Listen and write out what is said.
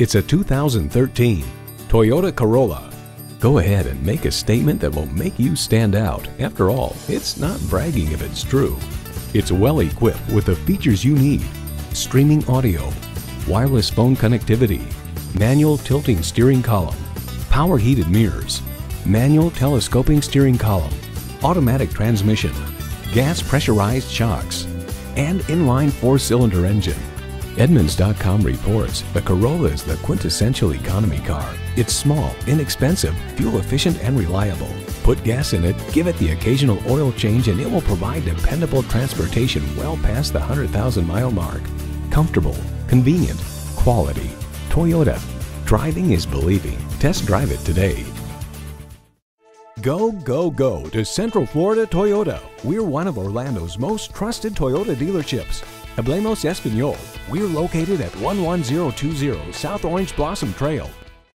It's a 2013 Toyota Corolla. Go ahead and make a statement that will make you stand out. After all, it's not bragging if it's true. It's well equipped with the features you need. Streaming audio, wireless phone connectivity, manual tilting steering column, power heated mirrors, manual telescoping steering column, automatic transmission, gas pressurized shocks, and inline four-cylinder engine. Edmunds.com reports the Corolla is the quintessential economy car. It's small, inexpensive, fuel efficient, and reliable. Put gas in it, give it the occasional oil change, and it will provide dependable transportation well past the 100,000 mile mark. Comfortable, convenient, quality. Toyota. Driving is believing. Test drive it today. Go, go, go to Central Florida Toyota. We're one of Orlando's most trusted Toyota dealerships. Hablemos Espanol. We're located at 11020 South Orange Blossom Trail